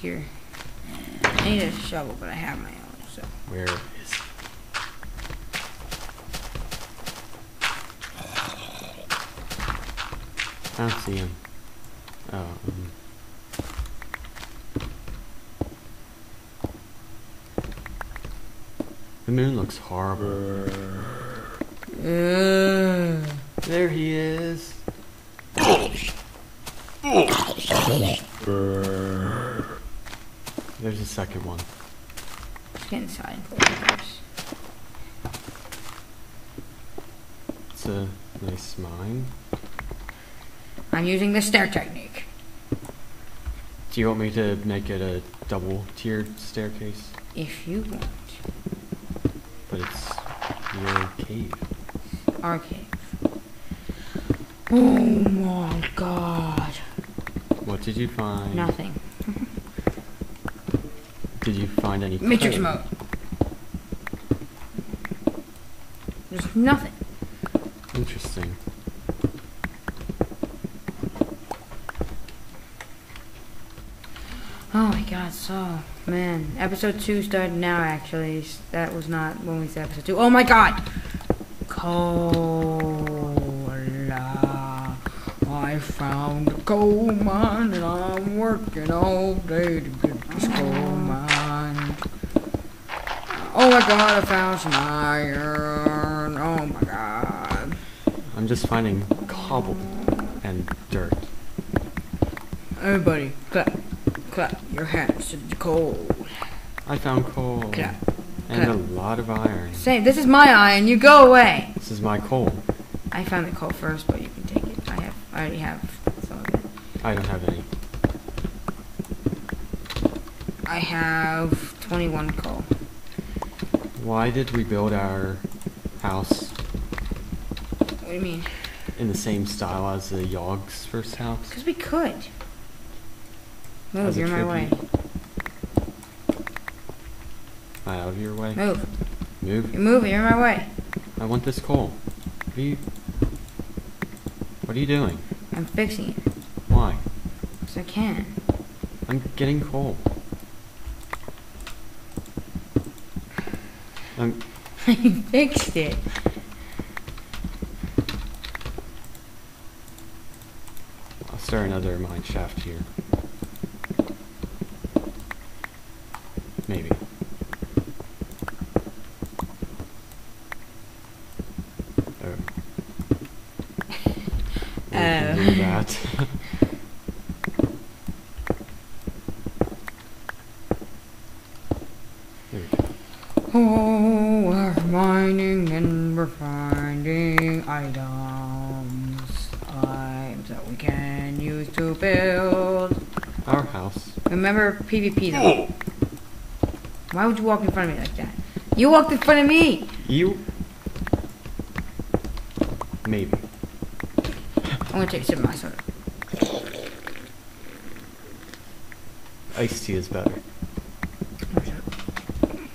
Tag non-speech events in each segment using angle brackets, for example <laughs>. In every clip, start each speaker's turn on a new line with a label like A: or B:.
A: here. I need a shovel, but I have my own, so.
B: Where is he? I don't see him. Oh, um, the moon looks horrible.
A: Ugh.
B: There he is. There's a second one.
A: Inside.
B: It's a nice mine.
A: I'm using the stair technique.
B: Do you want me to make it a double tiered staircase?
A: If you want.
B: But it's your cave.
A: Our cave. Oh my god.
B: What did you find?
A: Nothing.
B: Did you find any
A: Matrix
B: coal?
A: mode. There's nothing.
B: Interesting.
A: Oh my god, so man. Episode two started now actually. That was not when we said episode two. Oh my god! Cola. I found a coal mine and I'm working all day to get this coal mine. Oh my god, I found some iron. Oh my god.
B: I'm just finding cobble and dirt.
A: Everybody, clap, clap your hands to the coal.
B: I found coal.
A: Clap.
B: And a lot of iron.
A: Same. This is my iron. You go away.
B: This is my coal.
A: I found the coal first, but you can take it. I have. I already have some of it.
B: I don't have any.
A: I have 21 coal.
B: Why did we build our house
A: What do you mean?
B: in the same style as the Yogs' first house?
A: Because we could. Move. You're my way.
B: Am I out of your way?
A: Move.
B: Move.
A: You're moving. You're my way.
B: I want this coal. What are you? What are you doing?
A: I'm fixing it.
B: Why?
A: Because I can.
B: I'm getting coal. I'm.
A: Um, <laughs> I fixed it.
B: I'll start another mine shaft here. Maybe. <laughs> Oh.
A: Oh.
B: that. <laughs> there we go.
A: Oh, we're mining and we're finding items. Items that we can use to build.
B: Our house.
A: Remember PvP though. Why would you walk in front of me like that? You walked in front of me!
B: You. Maybe.
A: I'm gonna take a sip of my soda.
B: Iced tea is better.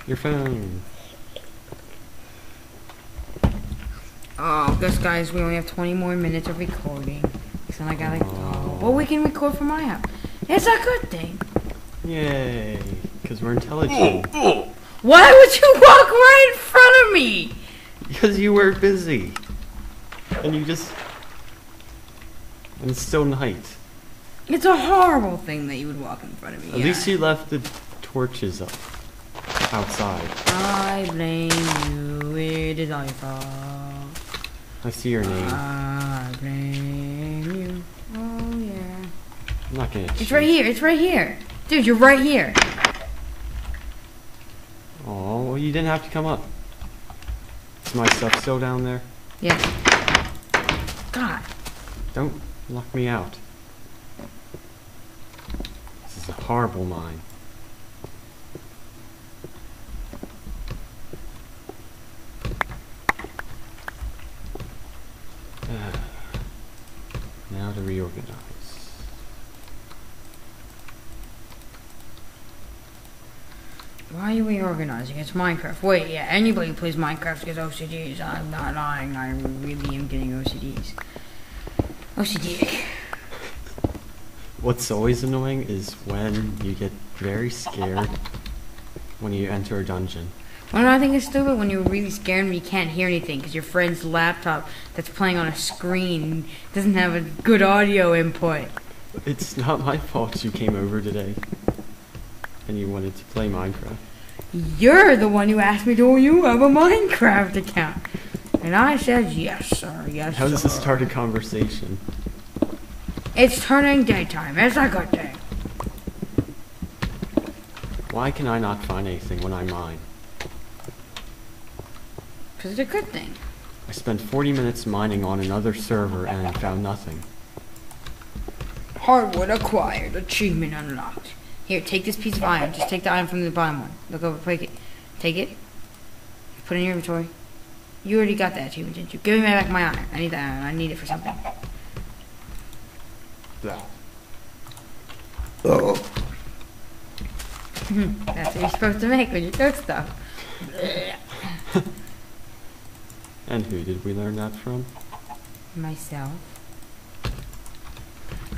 B: Your phone.
A: Oh, guess guys, we only have 20 more minutes of recording. So I gotta go.
B: Oh.
A: Well, we can record from my house. It's a good thing.
B: Yay. Because we're intelligent.
A: Why would you walk right in front of me?
B: Because you were busy. And you just. And it's still night.
A: It's a horrible thing that you would walk in front of me.
B: At
A: yeah.
B: least you left the torches up. Outside.
A: I blame you. It is my fault.
B: I see your name.
A: I blame you. Yeah.
B: I'm not gonna.
A: It's right here. It's right here, dude. You're right here.
B: Oh, well, you didn't have to come up. Is my stuff still down there?
A: Yeah. God.
B: Don't lock me out. This is a horrible mine. <sighs> Now to reorganize.
A: Why are you reorganizing? It's Minecraft. Wait, yeah, anybody who plays Minecraft gets OCDs. I'm not lying. I really am getting OCDs. OCD.
B: What's always annoying is when you get very scared when you enter a dungeon.
A: Do I think it's stupid? When you're really scared and you can't hear anything because your friend's laptop that's playing on a screen doesn't have a good audio input.
B: It's not my fault you came over today and you wanted to play Minecraft.
A: You're the one who asked me, do you have a Minecraft account? And I said, yes, sir, yes,
B: How does this start a conversation?
A: It's turning daytime. It's a good day.
B: Why can I not find anything when I mine?
A: Because it's a good thing.
B: I spent 40 minutes mining on another server and I found nothing.
A: Hardwood acquired. Achievement unlocked. Here, take this piece of iron. Just take the iron from the bottom one. Look over, take it. Take it. Put it in your inventory. You already got that achievement, didn't you? Give me back my iron. I need that iron. I need it for something. Hmm. That's what you're supposed to make when you cook stuff. <laughs>
B: And who did we learn that from?
A: Myself.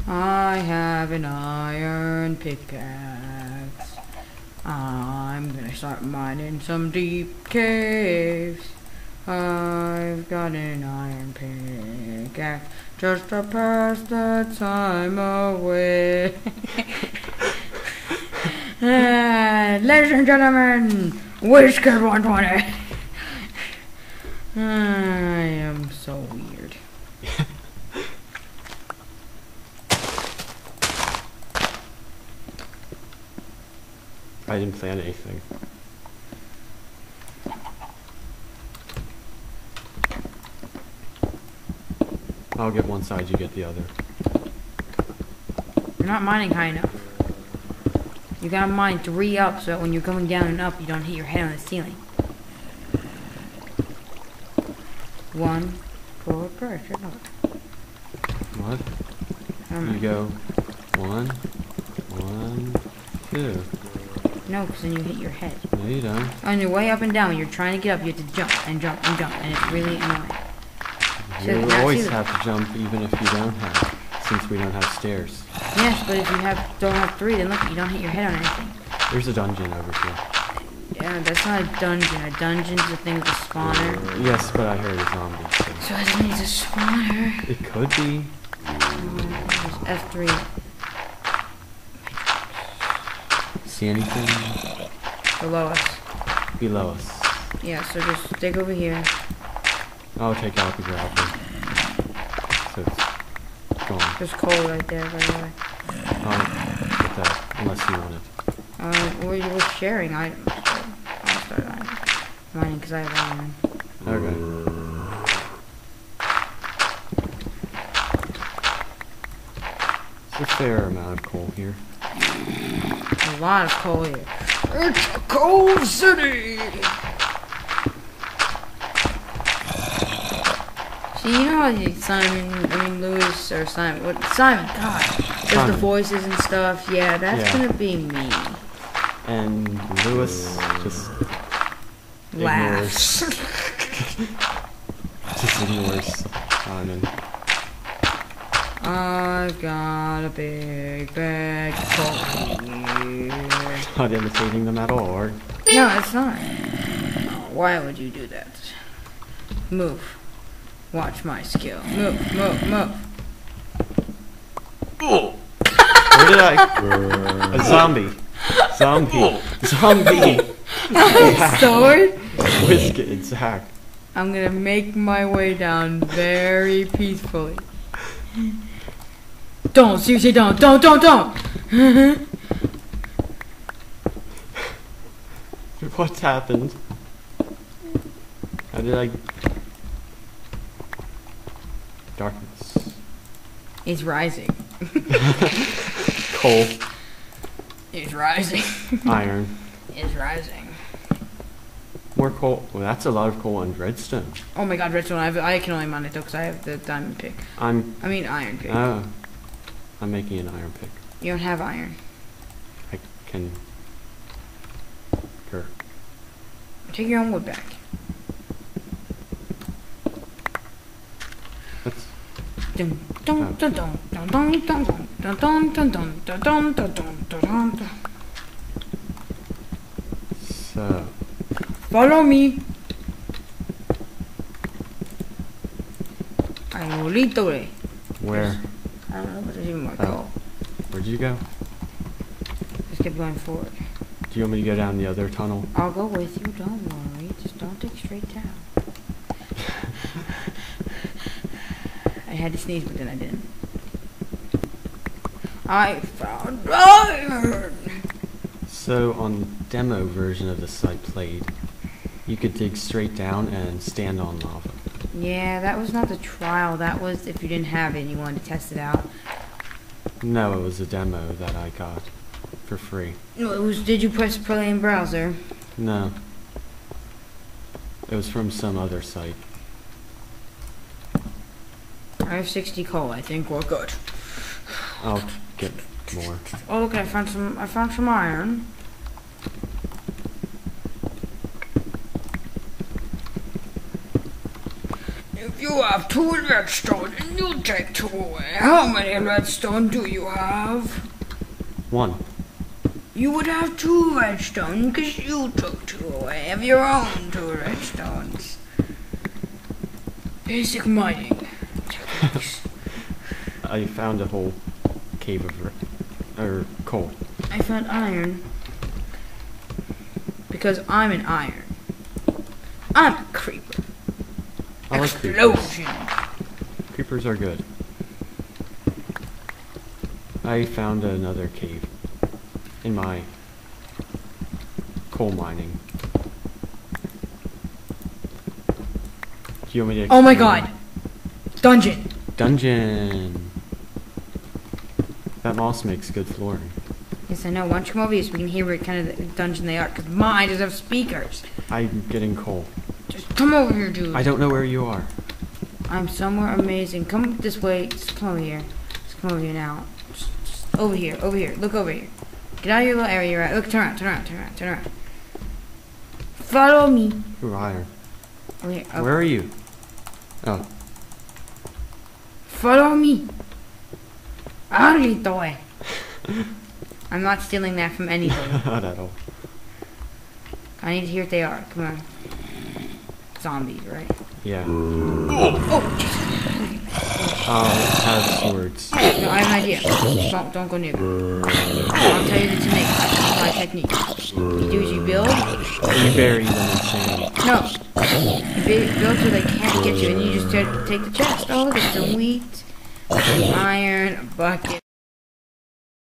A: I have an iron pickaxe. I'm gonna start mining some deep caves. I've got an iron pickaxe just to pass the time away. Ah, <laughs> ladies and gentlemen, Whisker 120. I am so
B: I didn't plan anything. I'll get one side, you get the other.
A: You're not mining high enough. You gotta mine three up so that when you're going down and up, you don't hit your head on the ceiling. One for pressure.
B: What?
A: Um,
B: You go one, one, two.
A: No, because then you hit your head.
B: No, you don't.
A: On your way up and down, when you're trying to get up, you have to jump and jump and jump, and it's really annoying. So
B: You always have to jump even if you don't have, since we don't have stairs.
A: Yes, but if you have don't have three, then look, you don't hit your head on anything.
B: There's a dungeon over here.
A: Yeah, that's not a dungeon. A dungeon's a thing with a spawner.
B: Yes, but I heard a zombie. So.
A: So it needs a spawner.
B: It could be.
A: There's F3
B: See anything
A: below us.
B: below us?
A: Yeah, so just dig over here.
B: I'll take out the gravel. So it's gone.
A: There's coal right there, by the way.
B: I'll get that, unless you want it.
A: Uh, we're, we're sharing items. So I'll start mining because I have iron.
B: Okay. It's a fair amount of coal here.
A: A lot of coal here. It's a coal city! See, you know how you- Simon, I mean Lewis or Simon, what Simon? God, does the voices and stuff? Yeah, that's
B: Yeah.
A: gonna be me.
B: And Lewis just
A: Laughs.
B: just ignores Simon.
A: I've got a big bag of coal here.
B: Not imitating them at all, or
A: No, it's not. Why would you do that? Move. Watch my skill. Move, move, move. Oh.
B: where did I? A zombie. Zombie. Zombie. <laughs>
A: Sword?
B: Whiskey. Zach.
A: I'm gonna make my way down very peacefully. Don't, seriously, don't, don't, don't, don't! <laughs>
B: What's happened? How did I? Darkness.
A: It's rising. <laughs>
B: Coal.
A: It's rising. <laughs>
B: Iron.
A: It's rising.
B: More coal. Well, that's a lot of coal and redstone.
A: Oh my god, redstone, I, have, I can only mine it though because I have the diamond pick.
B: I'm.
A: I mean iron pick.
B: Uh, I'm making an iron pick.
A: you don't have iron.
B: I can. Sure.
A: Take your own wood back.
B: Let's.
A: Dun, dun, dun, dun, dun, dun, dun, dun, Dun dun dun dun dun dun dun dun dun dun dun.
B: So,
A: Follow me. I will lead the way.
B: where?
A: I don't know, but there's even more.
B: Oh. Where'd you go?
A: Just keep going forward.
B: Do you want me to go down the other tunnel?
A: I'll go with you. Don't worry. Just don't take straight down. <laughs> I had to sneeze, but then I didn't. I found iron.
B: So, on the demo version of the site played, you could dig straight down and stand on lava.
A: Yeah, that was not the trial. That was if you didn't have it and you wanted to test it out.
B: No, it was a demo that I got for free.
A: No, it was. Did you press play in browser?
B: No. It was from some other site.
A: I have 60 coal. I think we're good.
B: I'll get more.
A: Oh, look! I found some. I found some iron. If you have two redstone and you take two away, how many redstone do you have?
B: One.
A: You would have two redstone because you took two away of your own two redstones. Basic mining. <laughs>
B: I found a whole cave of, or coal.
A: I found iron because I'm an iron. I'm a creeper.
B: I like creepers.
A: Explosion.
B: Creepers are good. I found another cave in my coal mining. Do you want me to
A: Oh my god. Dungeon.
B: Dungeon. That moss makes good flooring.
A: Yes, I know. Why don't you come over here so we can hear what kind of the dungeon they are? Because mine does have speakers.
B: I'm getting coal.
A: Come over here, dude.
B: I don't know where you are.
A: I'm somewhere amazing. Come this way. Just come over here. Just come over here now. Just, just over here. Over here. Look over here. Get out of your little area you're at. Look, turn around. Turn around. Turn around. Turn around. Follow me.
B: Who are
A: Over here. Oh,
B: Where are you? Oh,
A: Follow me. I'll lead the way. I'm not stealing that from anybody. <laughs>
B: not at all.
A: I need to hear what they are. Come on. Zombies, right?
B: Yeah.
A: Oh, oh, Jesus.
B: I'll have swords.
A: No, I have an idea. Don't, don't go near them. I'll tell you the technique. My technique. You do is you build.
B: You bury them in sand.
A: No. You build so they can't get you, and you just take the chest. Oh, look, it's some wheat, iron, a bucket.